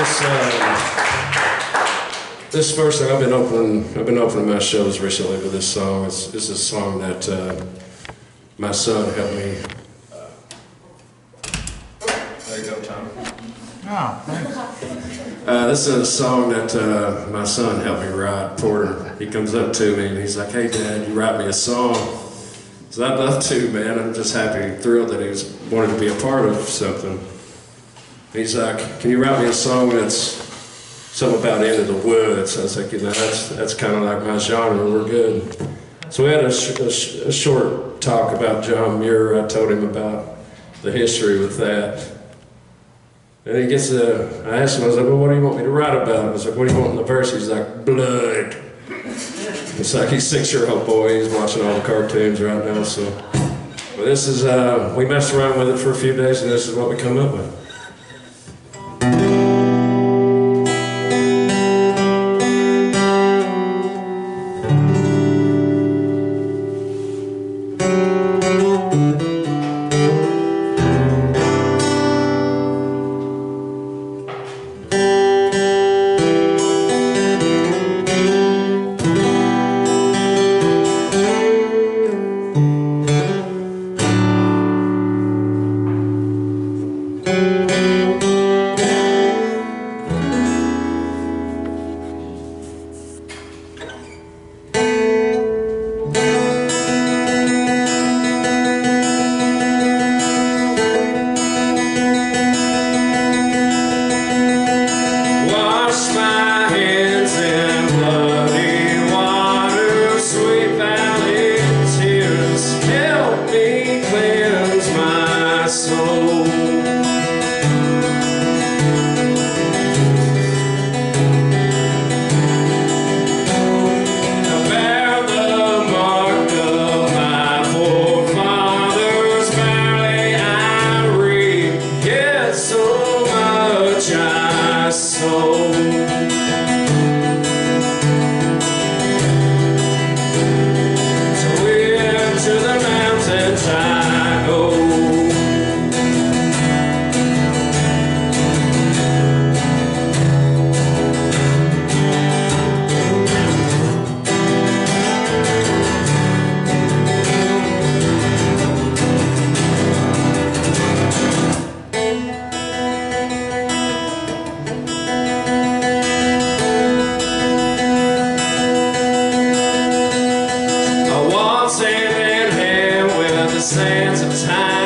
this uh, this first thing I've been opening I've been opening my shows recently with this song. It's this is a song that uh, my son helped me. there you go, Tom. Oh, thanks. Uh, this is a song that uh, my son helped me write. Porter, he comes up to me and he's like, "Hey, Dad, you write me a song." So I'd love to, man. I'm just happy and thrilled that he was wanted to be a part of something. He's like, "Can you write me a song that's something about into the woods?" I was like, "You know, that's that's kind of like my genre. We're good." So we had a, sh- a, sh- a short talk about John Muir. I told him about the history with that. And he gets uh, I asked him, I was like, well, what do you want me to write about? I was like, what do you want in the verse? He's like, blood. It's like he's six year old boy, he's watching all the cartoons right now, so. But this is, uh, we messed around with it for a few days and this is what we come up with. Sands of time.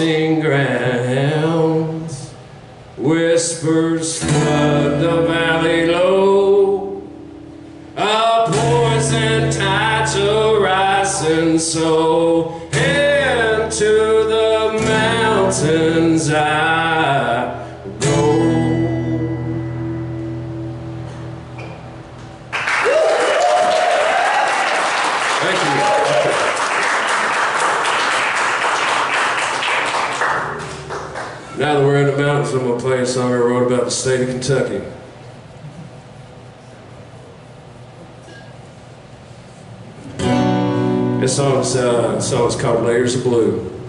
Haunting grounds. Whispers flood the valley low. A poison tide to rise and so into the mountains I Now that we're in the mountains, I'm gonna play a song I wrote about the state of Kentucky. This song's, uh, song's called Layers of Blue.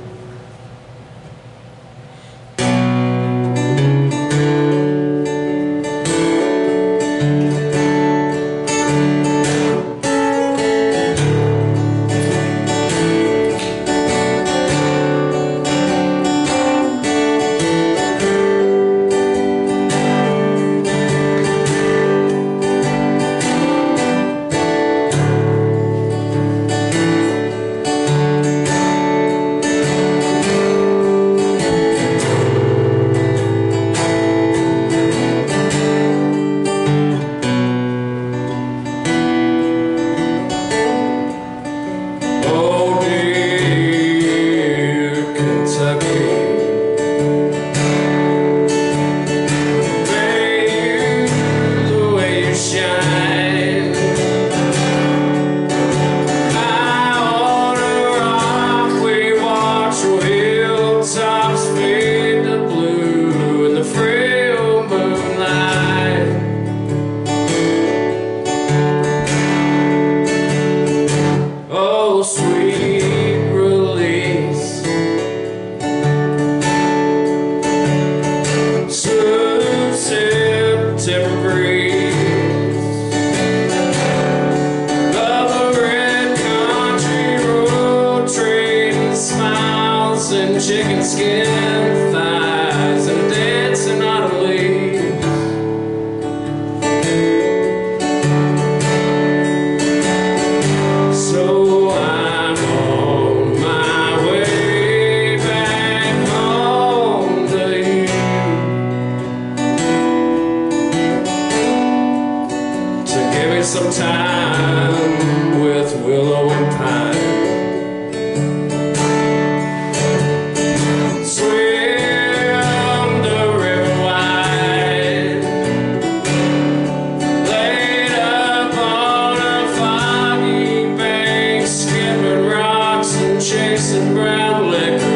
and brown liquor.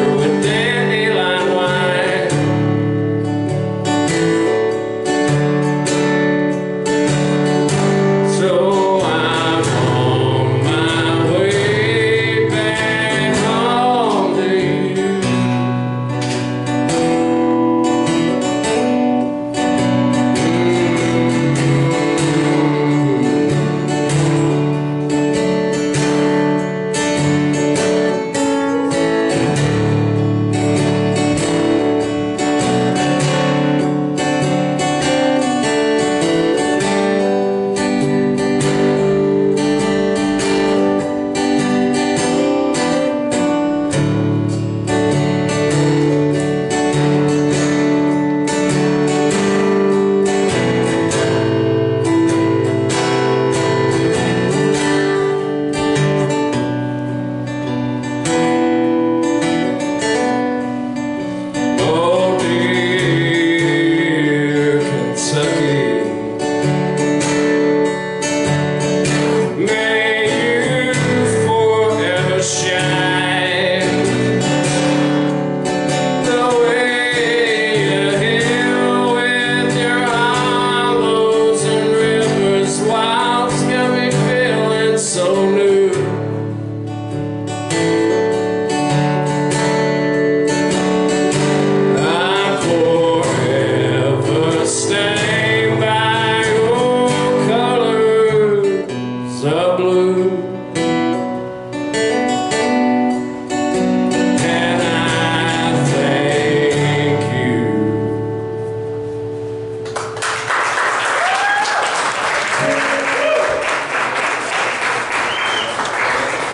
blue